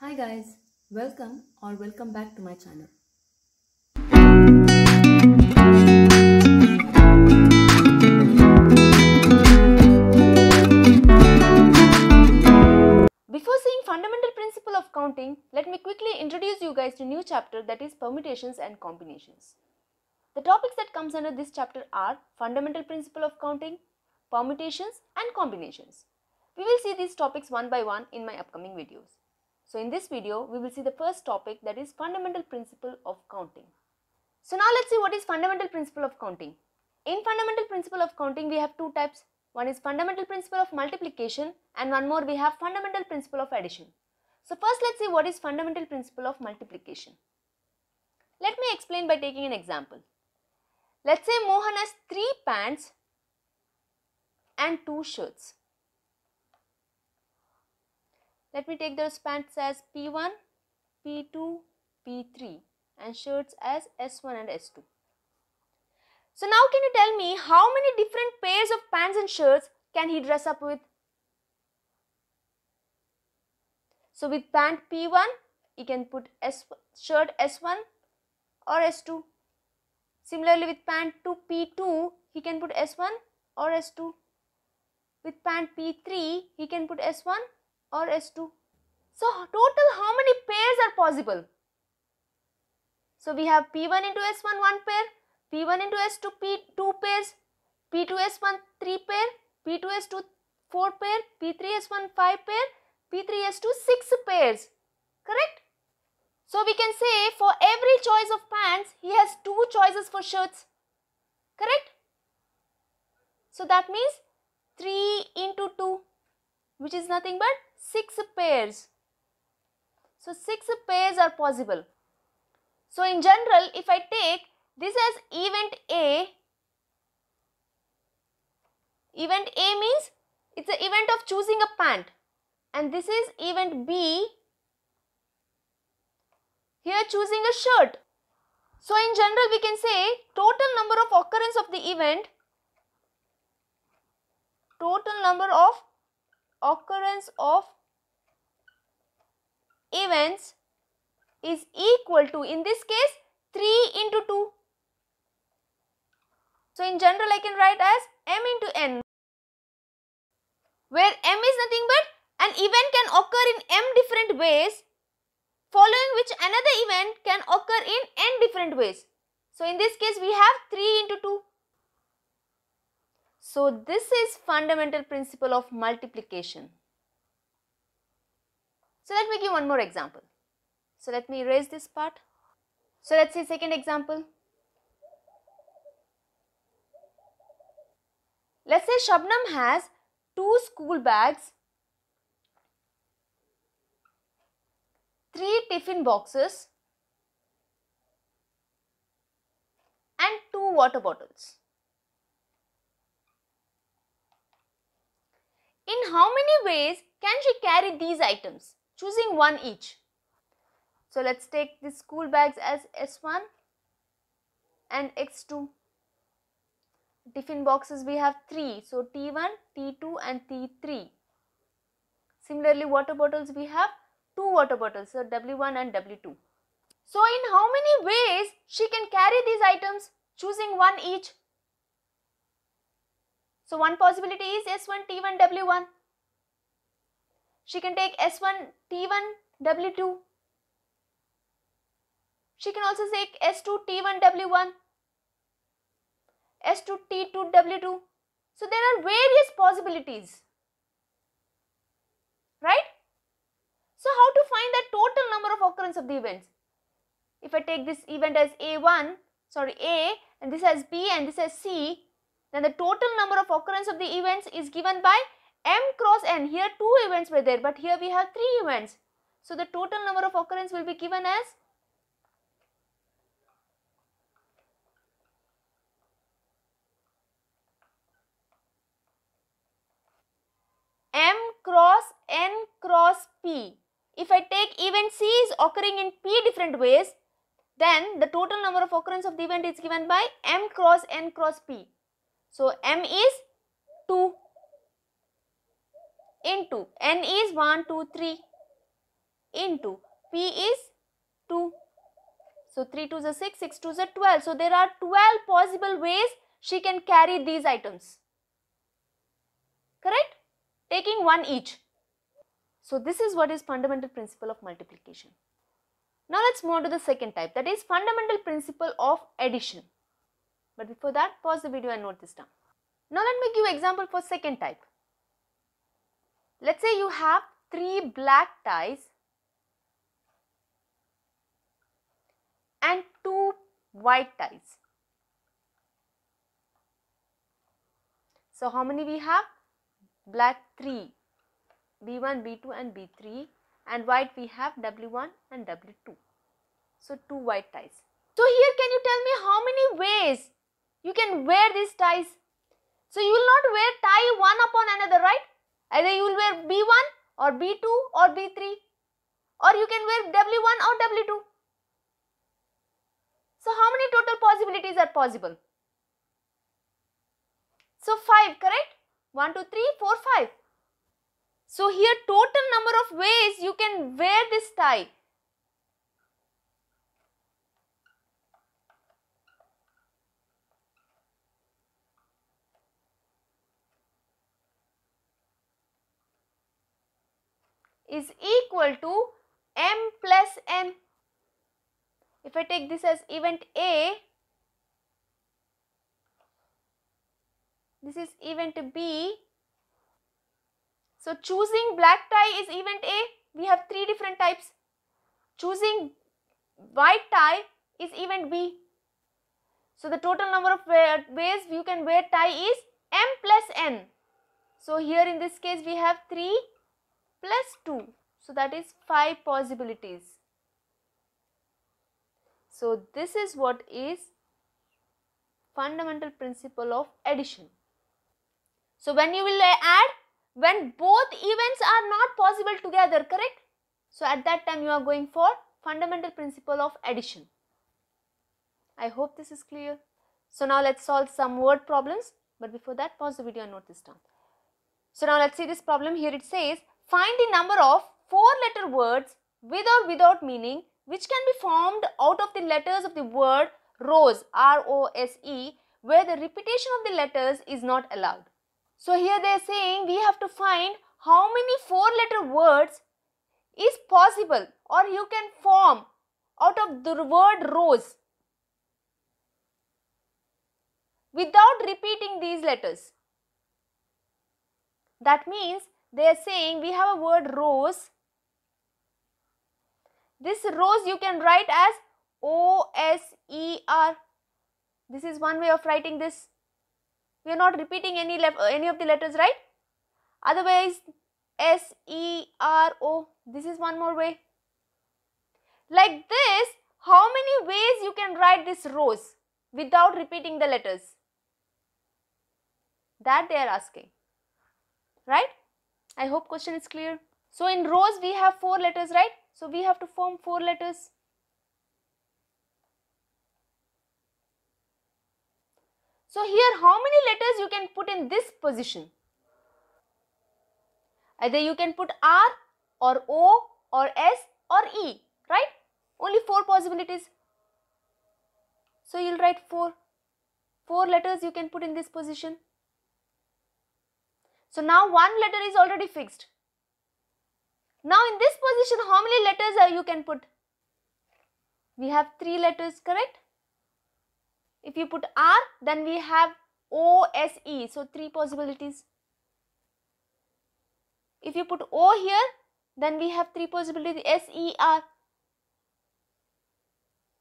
Hi guys, welcome or welcome back to my channel. Before seeing fundamental principle of counting, let me quickly introduce you guys to new chapter that is permutations and combinations. The topics that comes under this chapter are fundamental principle of counting, permutations and combinations. We will see these topics one by one in my upcoming videos. So in this video, we will see the first topic that is fundamental principle of counting. So now let's see what is fundamental principle of counting. In fundamental principle of counting, we have two types. One is fundamental principle of multiplication and one more we have fundamental principle of addition. So first let's see what is fundamental principle of multiplication. Let me explain by taking an example. Let's say Mohan has 3 pants and 2 shirts. Let me take those pants as P1, P2, P3 and shirts as S1 and S2. So now can you tell me how many different pairs of pants and shirts can he dress up with? So with pant P1, he can put S shirt S1 or S2. Similarly with pant to P2, he can put S1 or S2. With pant P3, he can put S1 or S2. So total how many pairs are possible? So we have P1 into S1 one pair, P1 into S2 P 2 pairs, P2S1 3 pair, P2S2 4 pair, P3S1 5 pair, P3S2 6 pairs. Correct? So we can say for every choice of pants, he has two choices for shirts. Correct? So that means 3 into 2 which is nothing but 6 pairs. So 6 pairs are possible. So in general, if I take this as event A. Event A means it's the event of choosing a pant and this is event B. Here choosing a shirt. So in general we can say total number of occurrence of the event total number of occurrence of events is equal to in this case 3 into 2 so in general I can write as m into n where m is nothing but an event can occur in m different ways following which another event can occur in n different ways. So in this case we have 3 into 2. So this is fundamental principle of multiplication. So let me give one more example. So let me erase this part. So let's see second example. Let's say Shabnam has two school bags, three tiffin boxes and two water bottles. In how many ways can she carry these items? Choosing one each. So let's take the school bags as S1 and X2 tiffin boxes we have 3 so T1, T2 and T3 similarly water bottles we have 2 water bottles so W1 and W2 so in how many ways she can carry these items choosing one each? So one possibility is S1 T1 W1 she can take S1 T1 W2 she can also take S2 T1 W1 S2 T2 W2. So there are various possibilities. Right? So how to find the total number of occurrence of the events? If I take this event as A1, sorry A and this as B and this as C, then the total number of occurrence of the events is given by M cross N. Here two events were there but here we have three events. So the total number of occurrence will be given as M cross N cross P. If I take event C is occurring in P different ways, then the total number of occurrence of the event is given by M cross N cross P. So M is 2 into N is 1, 2, 3. into P is 2. So 3 2 is 6, 6 2 is 12. So there are 12 possible ways she can carry these items. Correct? Taking one each. So this is what is fundamental principle of multiplication. Now let's move on to the second type that is fundamental principle of addition. But before that pause the video and note this down. Now let me give example for second type. Let's say you have three black ties and two white ties. So how many we have? Black 3, B1, B2 and B3 and white we have W1 and W2. So two white ties. So here can you tell me how many ways you can wear these ties? So you will not wear tie one upon another, right? Either you will wear B1 or B2 or B3 or you can wear W1 or W2. So how many total possibilities are possible? So 5, correct? 1, 2, 3, 4, 5. So here total number of ways you can wear this tie. Is equal to m plus n. If I take this as event A, this is event B. So choosing black tie is event A. We have three different types. Choosing white tie is event B. So the total number of ways you can wear tie is m plus n. So here in this case we have 3 plus 2. So that is 5 possibilities. So this is what is fundamental principle of addition. So when you will add, when both events are not possible together, correct? So at that time you are going for fundamental principle of addition. I hope this is clear. So now let's solve some word problems. But before that, pause the video and note this down. So now let's see this problem. Here it says, find the number of four letter words with or without meaning which can be formed out of the letters of the word rose R-O-S-E where the repetition of the letters is not allowed. So here they are saying we have to find how many four letter words is possible or you can form out of the word rose without repeating these letters. That means they are saying we have a word rose. This rose you can write as O-S-E-R. This is one way of writing this. We are not repeating any, uh, any of the letters, right? Otherwise, S-E-R-O. This is one more way. Like this, how many ways you can write this rose without repeating the letters? That they are asking. Right? I hope question is clear. So in rose we have four letters, right? So we have to form four letters. So here how many letters you can put in this position? Either you can put R or O or S or E, right? Only four possibilities. So you'll write four. Four letters you can put in this position. So now one letter is already fixed. Now in this position how many letters are you can put? We have three letters correct? If you put R then we have O-S-E so three possibilities. If you put O here then we have three possibilities S-E-R.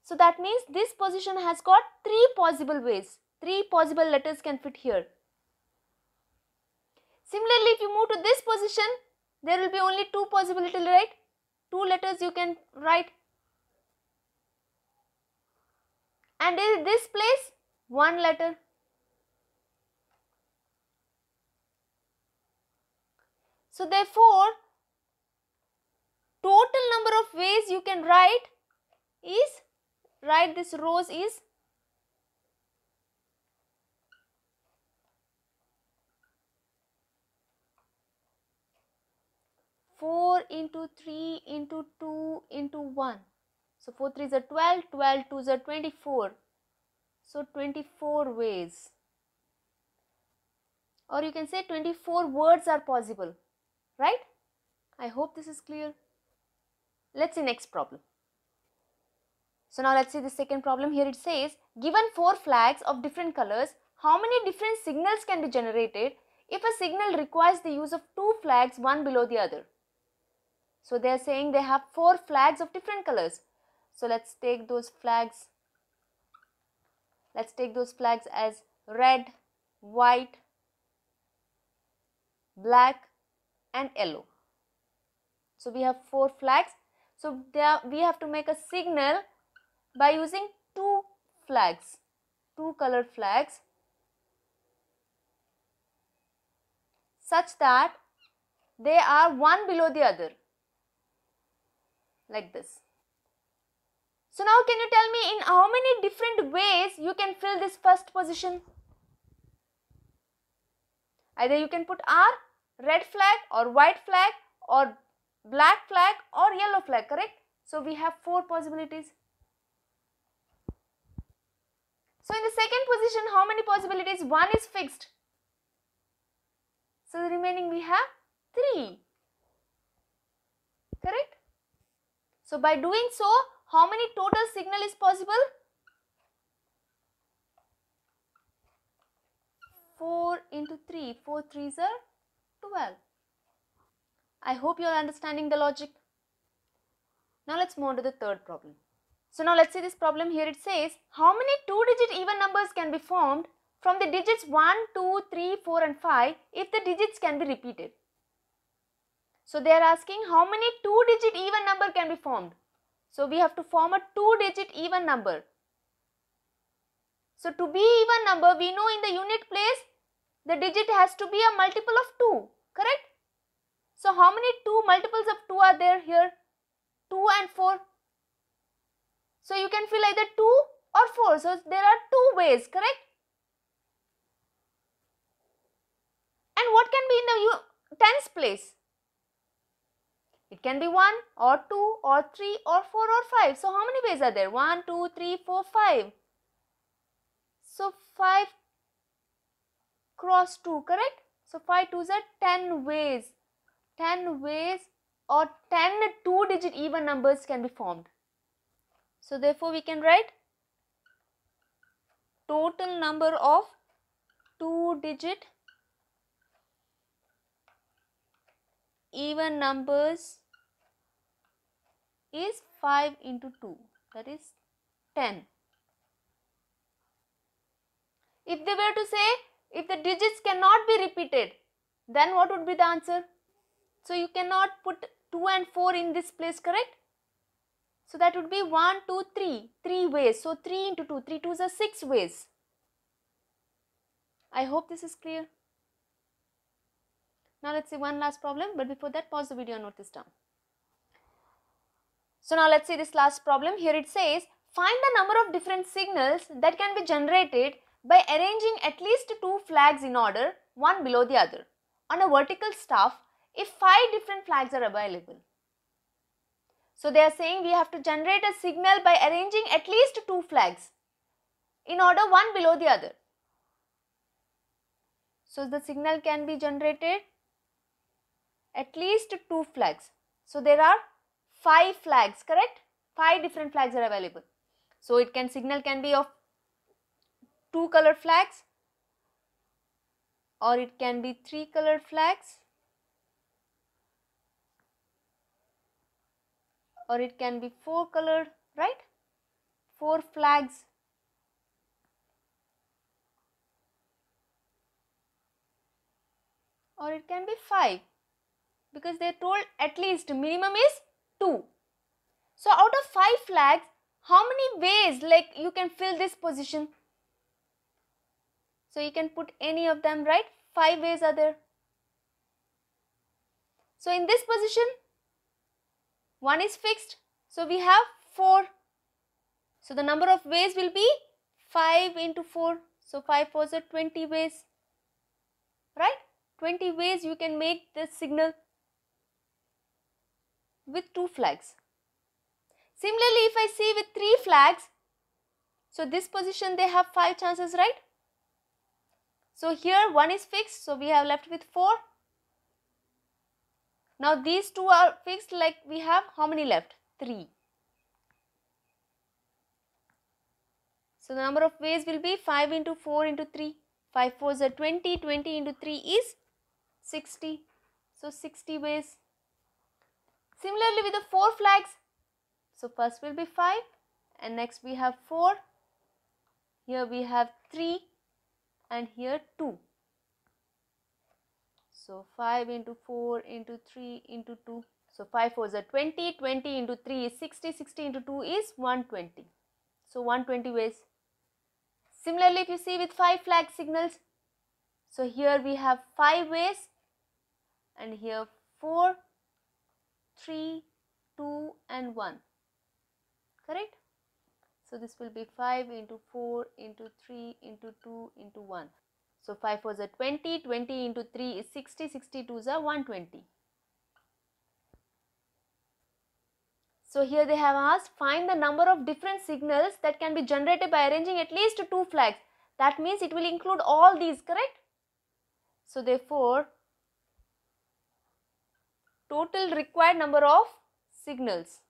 So that means this position has got three possible ways. Three possible letters can fit here. Similarly, if you move to this position, there will be only two possibilities, right? Two letters you can write. And in this place, one letter. So therefore, total number of ways you can write is, write this rose is 4 into 3 into 2 into 1. So 4 3s are 12, 12 2s are 24. So 24 ways. Or you can say 24 words are possible. Right? I hope this is clear. Let's see next problem. So now let's see the second problem. Here it says, given four flags of different colors, how many different signals can be generated if a signal requires the use of two flags one below the other? So they are saying they have four flags of different colors. So let's take those flags. Let's take those flags as red, white, black and yellow. So we have four flags. So there we have to make a signal by using two flags, two colored flags such that they are one below the other like this. So now can you tell me in how many different ways you can fill this first position? Either you can put R, red flag or white flag or black flag or yellow flag, correct? So we have four possibilities. So in the second position, how many possibilities? One is fixed. So the remaining we have three. Correct? So by doing so, how many total signal is possible? 4 into 3, 4 3s are 12. I hope you are understanding the logic. Now let's move on to the third problem. So now let's see this problem here it says how many two digit even numbers can be formed from the digits 1, 2, 3, 4 and 5 if the digits can be repeated. So they are asking how many two digit even number can be formed. So we have to form a two digit even number. So to be even number we know in the unit place the digit has to be a multiple of 2 correct. So how many 2 multiples of 2 are there here? 2 and 4. So you can fill either 2 or 4. So there are two ways correct. And what can be in the tens place? It can be 1 or 2 or 3 or 4 or 5. So how many ways are there? 1, 2, 3, 4, 5. So 5 cross 2 correct? So 5 2s are 10 ways. 10 ways or 10 two digit even numbers can be formed. So therefore we can write total number of two digit even numbers is 5 into 2 that is 10. If they were to say if the digits cannot be repeated then what would be the answer? So you cannot put 2 and 4 in this place correct? So that would be 1, 2, 3, 3 ways. So 3 into 2, 3 2s are 6 ways. I hope this is clear. Now let's see one last problem but before that pause the video and note this down. So now let's see this last problem. Here it says find the number of different signals that can be generated by arranging at least two flags in order one below the other on a vertical staff if five different flags are available. So they are saying we have to generate a signal by arranging at least two flags in order one below the other. So the signal can be generated at least two flags. So there are five flags, correct? Five different flags are available. So it can signal can be of two color flags or it can be three colored flags or it can be four colored, right? Four flags. Or it can be five because they told at least minimum is two. So out of five flags, how many ways like you can fill this position? So you can put any of them, right? Five ways are there. So in this position, 1 is fixed. So we have 4. So the number of ways will be 5 into 4. So 5 4 are 20 ways. Right? 20 ways you can make this signal with two flags. Similarly, if I see with three flags, so this position they have five chances, right? So here one is fixed, so we have left with four. Now these two are fixed like we have how many left? Three. So the number of ways will be 5 into 4 into 3. 5 4s are 20, 20 into 3 is 60. So 60 ways. Similarly with the 4 flags. So first will be 5 and next we have 4. Here we have 3 and here 2. So 5 into 4 into 3 into 2. So 5 4s are 20, 20 into 3 is 60, 60 into 2 is 120. So 120 ways. Similarly, if you see with 5 flag signals, so here we have 5 ways and here 4, 3, 2 and 1. Correct? So this will be 5 into 4 into 3 into 2 into 1. So 5 was a 20, 20 into 3 is 60, 62 is a 120. So here they have asked find the number of different signals that can be generated by arranging at least two flags. That means it will include all these, correct? So therefore, total required number of signals.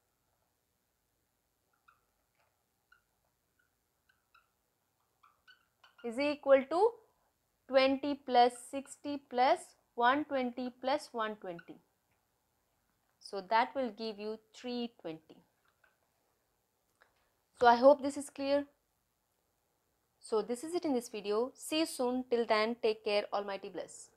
is equal to 20 plus 60 plus 120 plus 120. So that will give you 320. So I hope this is clear. So this is it in this video. See you soon. Till then, take care. Almighty bless.